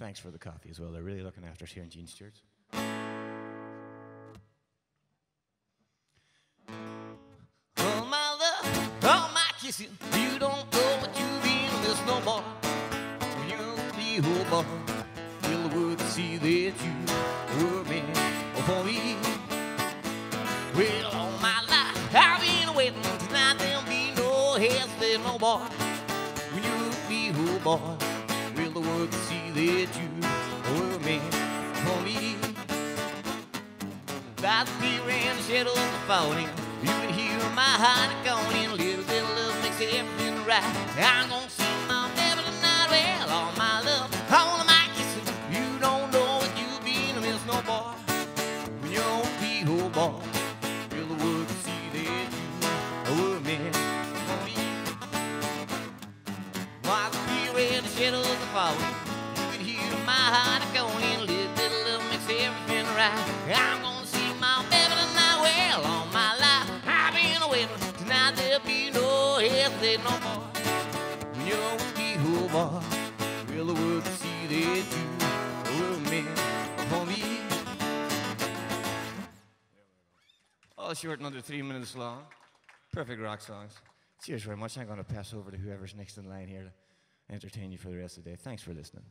thanks for the coffee as well. They're really looking after us here in Gene Stewart's. Oh, my love, oh, my kissing. You don't know what you've been this no more. You'll be. Will the world see that you were meant for me? Well, all my life I've been waiting. Tonight there'll be no hesitation no more. You'll be whole boy. World see that you were meant for me? By the fear and the shadows of you can hear my heart going. A little bit of love makes everything right. I'm gonna see my baby tonight. Well, all my love, all of my kissing. You don't know what you've been miss no boy. When you're a old boy, fear and the shadows you can hear my heart going. Little love makes everything right. I'm gonna see my baby tonight. Well, all my life I've been waiting. Tonight there'll be no hesitation no more. When you're a wee old boy, will the world see that you were meant for me? All short, under three minutes long. Perfect rock songs. Cheers very much. I'm going to pass over to whoever's next in line here entertain you for the rest of the day. Thanks for listening.